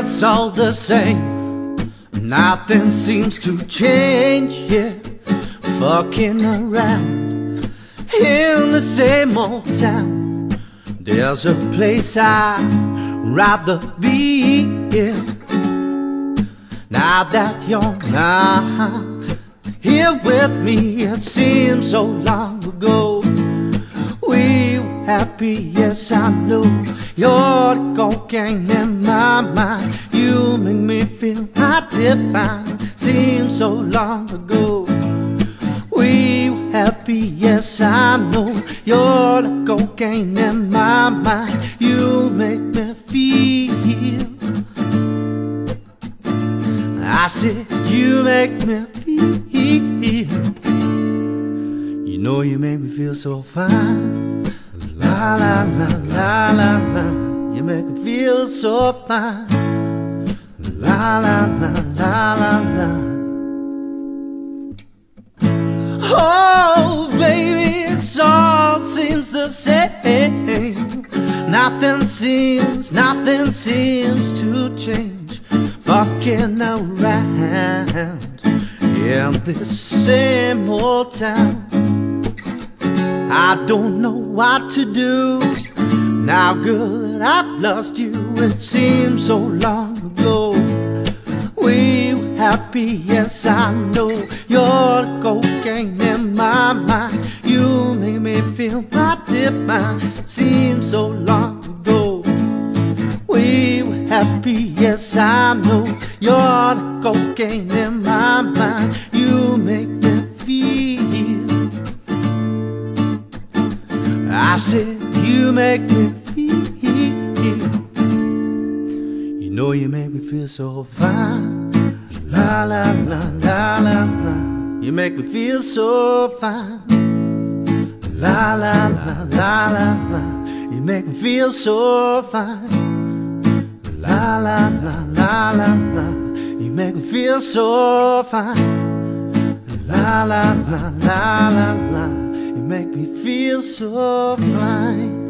it's all the same. Nothing seems to change here. Fucking around in the same old town. There's a place I'd rather be. Yeah. Now that you're not here with me, it seems so long ago. Happy, yes, I know. You're the cocaine in my mind. You make me feel I divine. Seems so long ago. We were happy, yes, I know. You're the cocaine in my mind. You make me feel. I said, you make me feel. You know you make me feel so fine. La la la la la. You make me feel so fine. La la la la la la. Oh, baby, it all seems the same. Nothing seems, nothing seems to change. Fucking around in this same old town. I don't know what to do. Now, girl, that I've lost you. It seems so long ago. We were happy, yes, I know. You're the cocaine in my mind. You make me feel my divine. It seems so long ago. We were happy, yes, I know. You're the cocaine in my mind. You make you make me feel. You know you make me feel so fine. La la la la la la. You make me feel so fine. La la la la la la. You make me feel so fine. La la la la la la. You make me feel so fine. La la la la la la. Make me feel so fine.